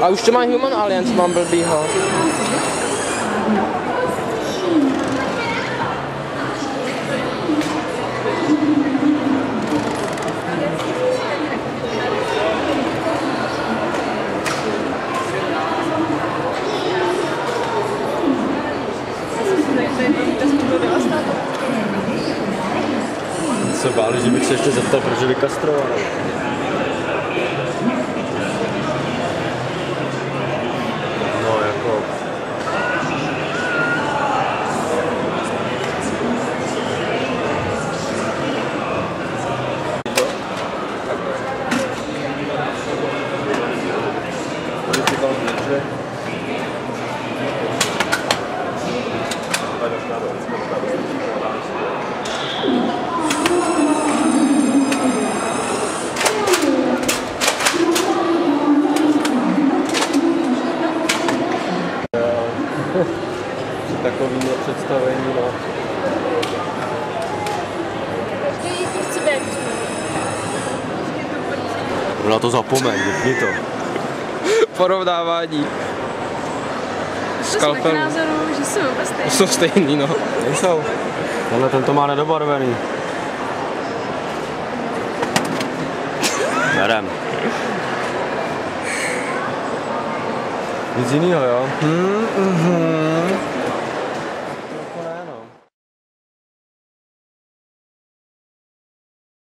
A už to má Human Alliance, mám blbýho. Se báli, že bych se ještě zeptal, proč je vykastroval. Takový představení, no. To. Na to zapomeň, vypni to. Porovnávání. To Skalpel. názoru, že jsou vůbec stejný. Jsou stejný, no. Nejsou. Tenhle ten to má nedobarvený. Berem. 유진이 형. 음, 음.